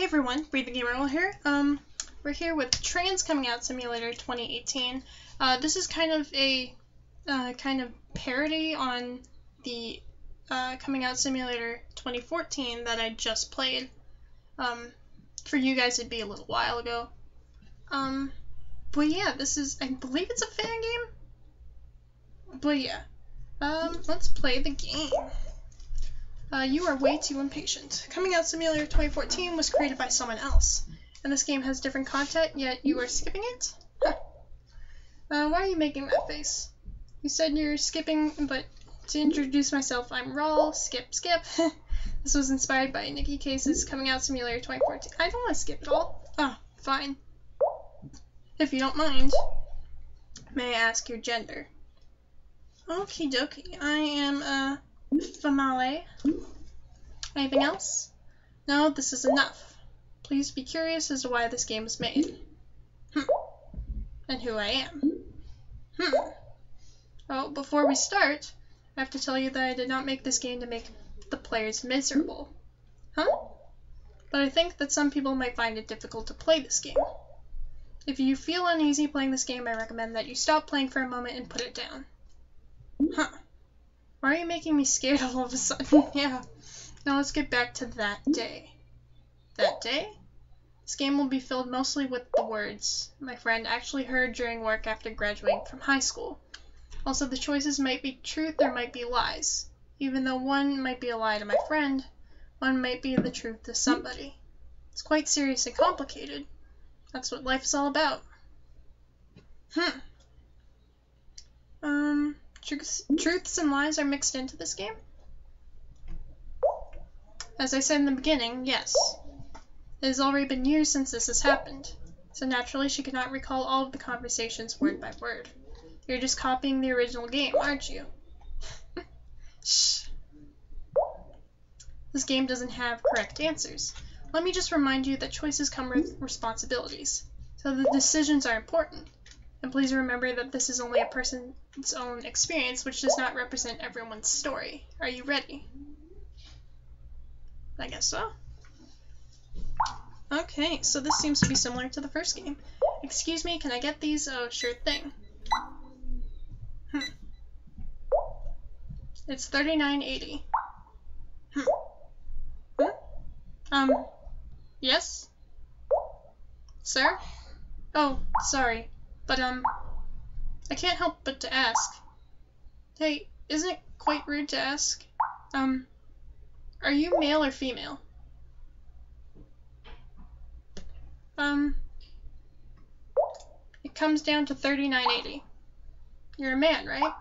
Hey everyone, BriTheGamer here. Um, we're here with Trans Coming Out Simulator 2018. Uh, this is kind of a uh, kind of parody on the uh, Coming Out Simulator 2014 that I just played. Um, for you guys, it'd be a little while ago. Um, but yeah, this is I believe it's a fan game. But yeah, um, let's play the game. Uh, you are way too impatient. Coming Out Simulator 2014 was created by someone else, and this game has different content, yet you are skipping it? Uh, why are you making that face? You said you're skipping, but to introduce myself, I'm Rawl, skip, skip. this was inspired by Nicky Case's Coming Out Simulator 2014. I don't want to skip it all. Oh, fine. If you don't mind, may I ask your gender? Okie dokie, I am, uh, Famale. Anything else? No, this is enough. Please be curious as to why this game was made. Hmm. And who I am. Hmm. Well, before we start, I have to tell you that I did not make this game to make the players miserable. Huh? But I think that some people might find it difficult to play this game. If you feel uneasy playing this game, I recommend that you stop playing for a moment and put it down. Huh. Why are you making me scared all of a sudden? yeah. Now let's get back to that day. That day? This game will be filled mostly with the words my friend actually heard during work after graduating from high school. Also, the choices might be truth or might be lies. Even though one might be a lie to my friend, one might be the truth to somebody. It's quite serious and complicated. That's what life is all about. Hmm. Um, truths, truths and lies are mixed into this game? As I said in the beginning, yes. It has already been years since this has happened, so naturally she cannot recall all of the conversations word by word. You're just copying the original game, aren't you? Shh. This game doesn't have correct answers. Let me just remind you that choices come with responsibilities, so the decisions are important. And please remember that this is only a person's own experience, which does not represent everyone's story. Are you ready? I guess so. Okay, so this seems to be similar to the first game. Excuse me, can I get these? Oh, sure thing. Hmm. It's thirty-nine eighty. Hmm. Hmm? Um, yes? Sir? Oh, sorry. But, um, I can't help but to ask. Hey, isn't it quite rude to ask? Um, are you male or female? Um, it comes down to 3980. You're a man, right?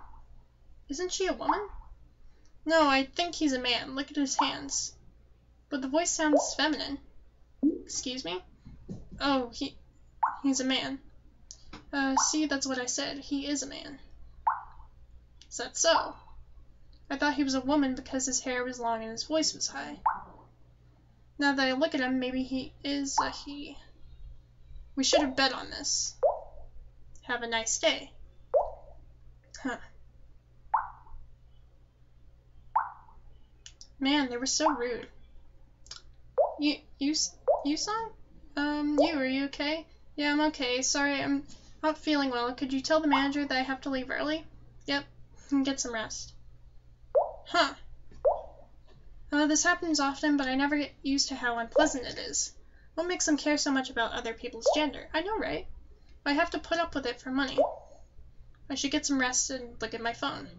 Isn't she a woman? No, I think he's a man. Look at his hands. But the voice sounds feminine. Excuse me? Oh, he he's a man. Uh, see, that's what I said. He is a man. Is that so? I thought he was a woman because his hair was long and his voice was high. Now that I look at him, maybe he is a he. We should have bet on this. Have a nice day. Huh. Man, they were so rude. You, you, you saw? Um, you, are you okay? Yeah, I'm okay. Sorry, I'm not feeling well. Could you tell the manager that I have to leave early? Yep, and get some rest. Huh. Uh, this happens often, but I never get used to how unpleasant it is. What makes them care so much about other people's gender? I know, right? I have to put up with it for money. I should get some rest and look at my phone.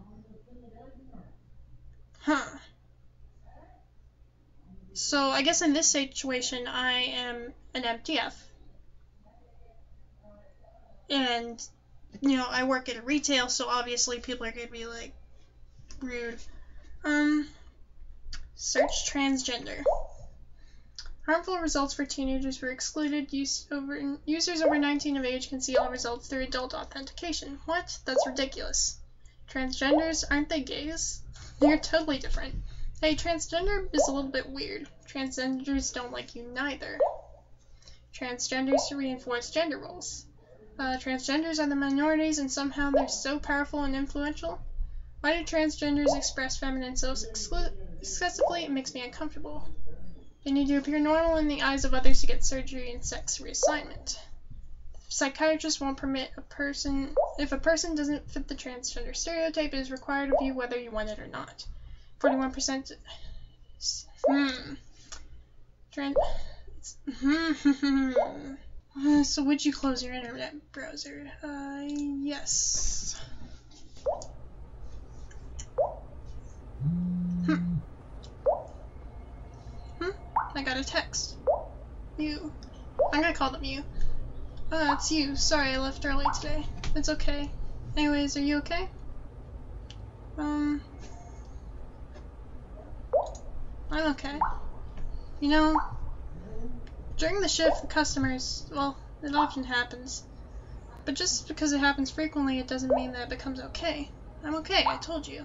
Huh. So I guess in this situation, I am an MTF and you know I work at a retail, so obviously people are gonna be like rude. Um, search transgender. Harmful results for teenagers were excluded. Use over, users over 19 of age can see all results through adult authentication. What? That's ridiculous. Transgenders, aren't they gays? They're totally different. Hey, transgender is a little bit weird. Transgenders don't like you neither. Transgenders reinforce gender roles uh, transgenders are the minorities and somehow they're so powerful and influential? Why do transgenders express feminine so exclusively? It makes me uncomfortable. They need to appear normal in the eyes of others to get surgery and sex reassignment. Psychiatrists won't permit a person if a person doesn't fit the transgender stereotype, it is required of you whether you want it or not. Forty-one percent. Hmm. Trans. Hmm. Uh, so would you close your internet browser? Uh, yes. Hmm. Hmm. I got a text. You. I'm gonna call them you. Uh, it's you. Sorry I left early today. It's okay. Anyways, are you okay? Um. I'm okay. You know, during the shift, the customers, well, it often happens. But just because it happens frequently, it doesn't mean that it becomes okay. I'm okay, I told you.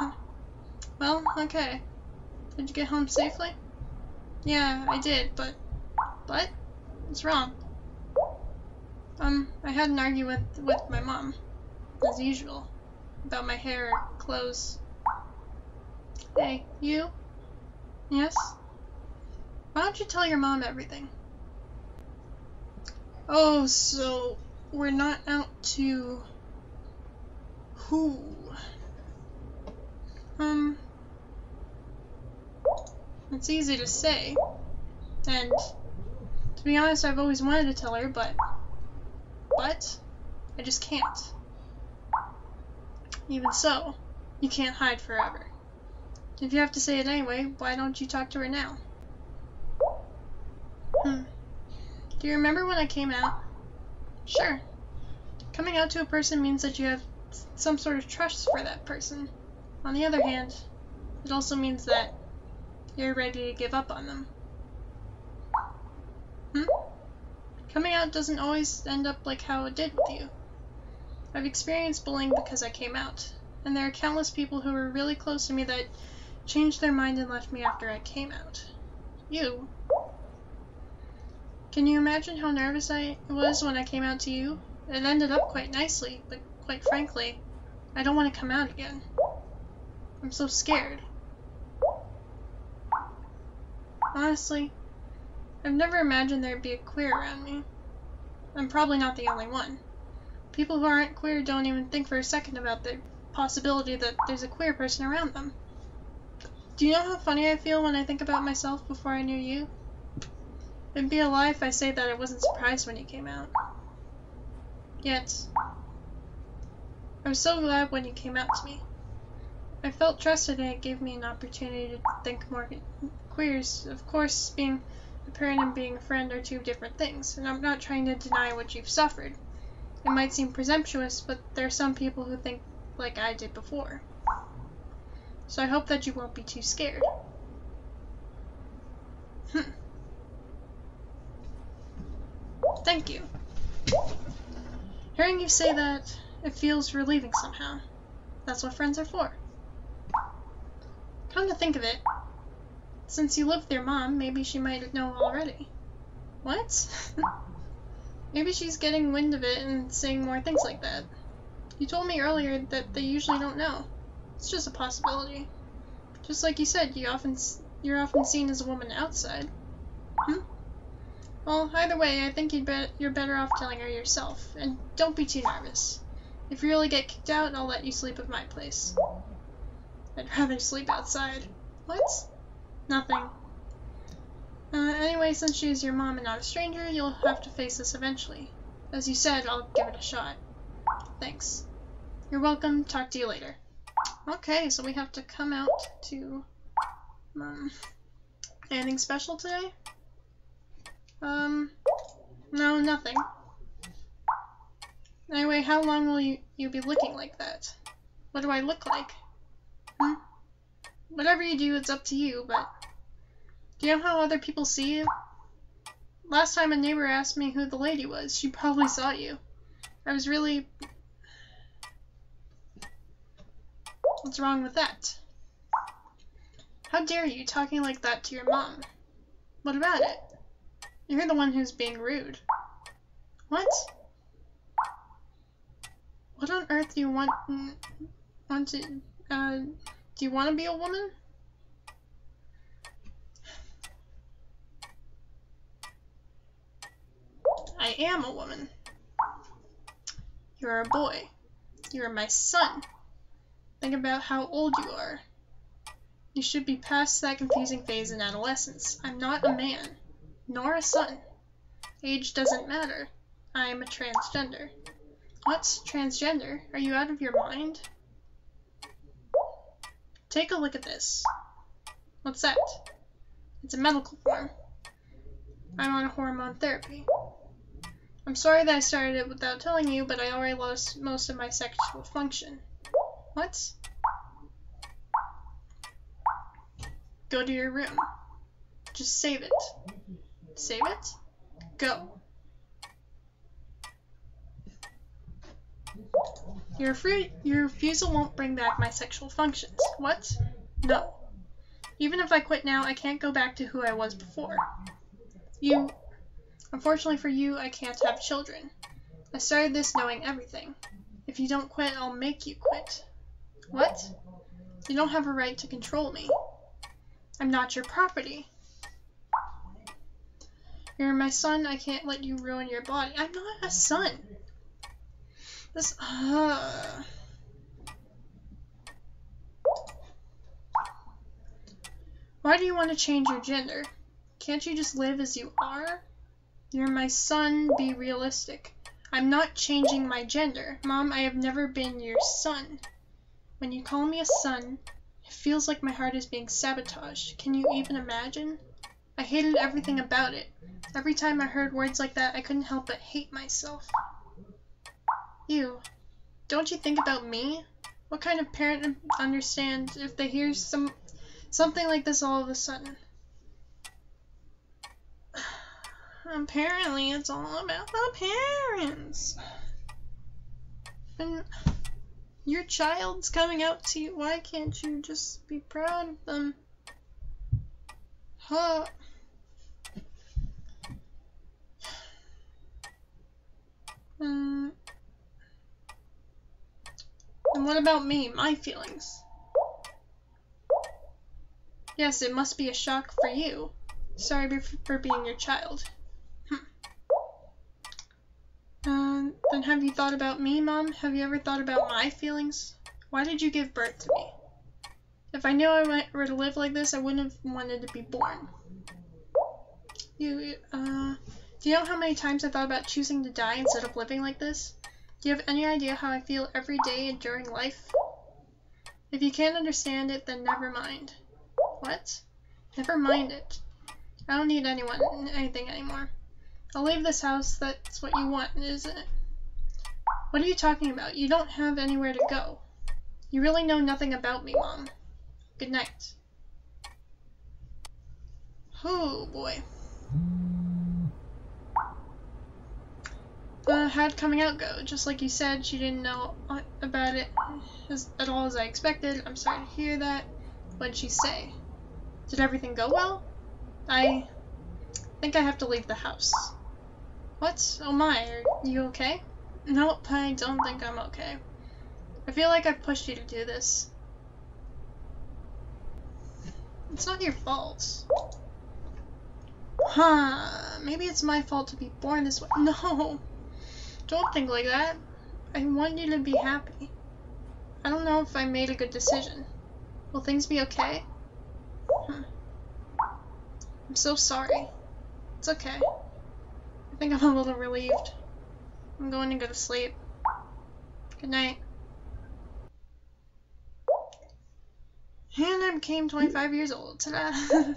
well, okay. Did you get home safely? Yeah, I did, but... But? What's wrong? Um, I had an argument with, with my mom, as usual, about my hair, clothes. Hey, you? Yes? Why don't you tell your mom everything? Oh, so we're not out to who? Um, it's easy to say, and to be honest, I've always wanted to tell her, but but I just can't. Even so, you can't hide forever. If you have to say it anyway, why don't you talk to her now? Hmm. Do you remember when I came out? Sure. Coming out to a person means that you have some sort of trust for that person. On the other hand, it also means that you're ready to give up on them. Hmm? Coming out doesn't always end up like how it did with you. I've experienced bullying because I came out, and there are countless people who were really close to me that changed their mind and left me after I came out. You. Can you imagine how nervous I was when I came out to you? It ended up quite nicely, but quite frankly, I don't want to come out again. I'm so scared. Honestly, I've never imagined there'd be a queer around me. I'm probably not the only one. People who aren't queer don't even think for a second about the possibility that there's a queer person around them. Do you know how funny I feel when I think about myself before I knew you? It'd be a lie if I say that I wasn't surprised when you came out. Yet, I was so glad when you came out to me. I felt trusted and it gave me an opportunity to think more queers. Of course, being a parent and being a friend are two different things, and I'm not trying to deny what you've suffered. It might seem presumptuous, but there are some people who think like I did before. So I hope that you won't be too scared. Hmm. Thank you. Hearing you say that, it feels relieving somehow. That's what friends are for. Come to think of it, since you live with your mom, maybe she might know already. What? maybe she's getting wind of it and saying more things like that. You told me earlier that they usually don't know. It's just a possibility. Just like you said, you often you're often seen as a woman outside. Hmm? Well, either way, I think you'd be you're better off telling her yourself, and don't be too nervous. If you really get kicked out, I'll let you sleep at my place. I'd rather sleep outside. What? Nothing. Uh, anyway, since she's your mom and not a stranger, you'll have to face this eventually. As you said, I'll give it a shot. Thanks. You're welcome. Talk to you later. Okay, so we have to come out to... Um, anything special today? Um, no, nothing. Anyway, how long will you, you be looking like that? What do I look like? Hmm? Whatever you do, it's up to you, but do you know how other people see you? Last time a neighbor asked me who the lady was, she probably saw you. I was really... What's wrong with that? How dare you, talking like that to your mom? What about it? You're the one who's being rude. What? What on earth do you want? Want to? Uh, do you want to be a woman? I am a woman. You're a boy. You're my son. Think about how old you are. You should be past that confusing phase in adolescence. I'm not a man nor a son. Age doesn't matter. I am a transgender. What's transgender? Are you out of your mind? Take a look at this. What's that? It's a medical form. I'm on hormone therapy. I'm sorry that I started it without telling you, but I already lost most of my sexual function. What? Go to your room. Just save it. Save it? Go. Your, your refusal won't bring back my sexual functions. What? No. Even if I quit now, I can't go back to who I was before. You... Unfortunately for you, I can't have children. I started this knowing everything. If you don't quit, I'll make you quit. What? You don't have a right to control me. I'm not your property. You're my son, I can't let you ruin your body. I'm not a son. This, uh... Why do you want to change your gender? Can't you just live as you are? You're my son, be realistic. I'm not changing my gender. Mom, I have never been your son. When you call me a son, it feels like my heart is being sabotaged. Can you even imagine? I hated everything about it. Every time I heard words like that, I couldn't help but hate myself. You. Don't you think about me? What kind of parent understands if they hear some something like this all of a sudden? Apparently, it's all about the parents. And your child's coming out to you. Why can't you just be proud of them? Huh. Um, and what about me, my feelings? Yes, it must be a shock for you. Sorry for being your child. Hm. Um, then have you thought about me, Mom? Have you ever thought about my feelings? Why did you give birth to me? If I knew I were to live like this, I wouldn't have wanted to be born. You, uh, do you know how many times I've thought about choosing to die instead of living like this? Do you have any idea how I feel every day and during life? If you can't understand it, then never mind. What? Never mind it. I don't need anyone, anything anymore. I'll leave this house, that's what you want, isn't it? What are you talking about? You don't have anywhere to go. You really know nothing about me, Mom. Good night. Oh, boy. Uh, how'd coming out go? Just like you said, she didn't know about it as, at all as I expected. I'm sorry to hear that. What'd she say? Did everything go well? I think I have to leave the house. What? Oh my, are you okay? Nope, I don't think I'm okay. I feel like I've pushed you to do this. It's not your fault. Huh, maybe it's my fault to be born this way. No, don't think like that. I want you to be happy. I don't know if I made a good decision. Will things be okay? I'm so sorry. It's okay. I think I'm a little relieved. I'm going to go to sleep. Good night. And I became 25 years old. Ta-da! uh,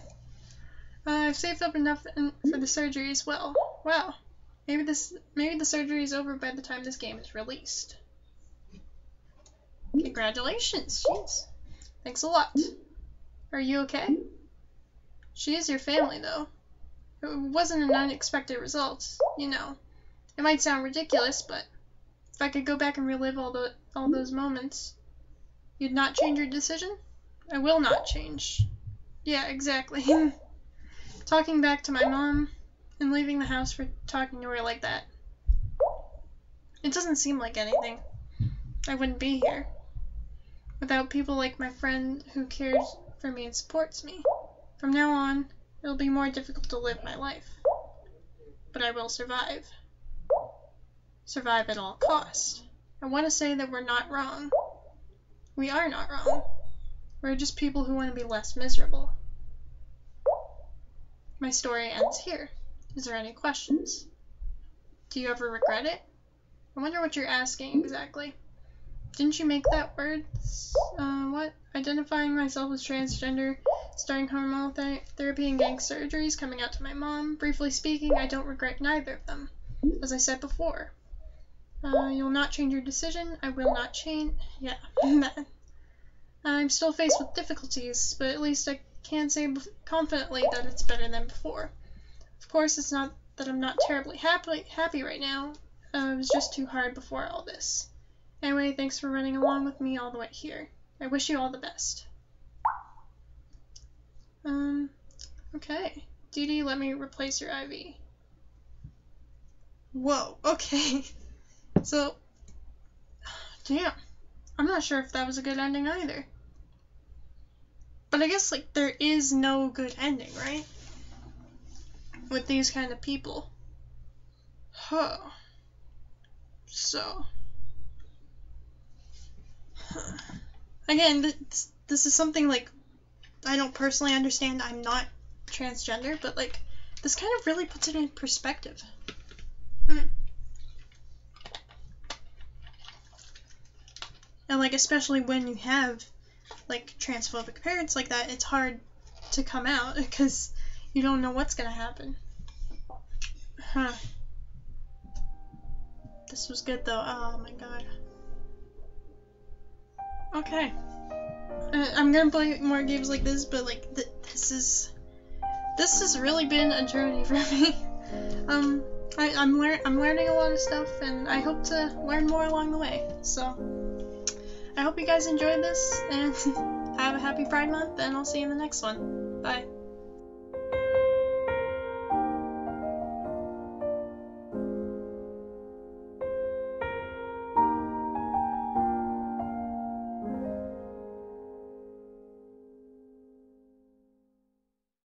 I've saved up enough for the surgery as well. Wow. Maybe this maybe the surgery is over by the time this game is released. Congratulations, jeez. Thanks a lot. Are you okay? She is your family, though. It wasn't an unexpected result, you know. It might sound ridiculous, but if I could go back and relive all the all those moments, you'd not change your decision? I will not change. Yeah, exactly. Talking back to my mom, and leaving the house for talking to her like that. It doesn't seem like anything. I wouldn't be here. Without people like my friend who cares for me and supports me. From now on, it'll be more difficult to live my life. But I will survive. survive at all costs. I want to say that we're not wrong. We are not wrong. We're just people who want to be less miserable. My story ends here. Is there any questions? Do you ever regret it? I wonder what you're asking exactly. Didn't you make that word? Uh, what? Identifying myself as transgender, starting hormonal th- therapy and getting surgeries, coming out to my mom. Briefly speaking, I don't regret neither of them. As I said before. Uh, you'll not change your decision. I will not change. Yeah. I'm still faced with difficulties, but at least I can say confidently that it's better than before. Of course, it's not that I'm not terribly happy happy right now. Uh, it was just too hard before all this. Anyway, thanks for running along with me all the way here. I wish you all the best. Um, okay. Dee Dee, let me replace your IV. Whoa, okay. So, damn. I'm not sure if that was a good ending either. But I guess, like, there is no good ending, right? With these kind of people. Huh. So. Huh. Again, this, this is something, like, I don't personally understand. I'm not transgender, but, like, this kind of really puts it in perspective. Hmm. And like especially when you have like transphobic parents like that, it's hard to come out because you don't know what's gonna happen. Huh. This was good though. Oh my god. Okay. Uh, I'm gonna play more games like this, but like th this is this has really been a journey for me. um, I, I'm lear I'm learning a lot of stuff, and I hope to learn more along the way. So. I hope you guys enjoyed this, and have a happy Pride Month, and I'll see you in the next one. Bye.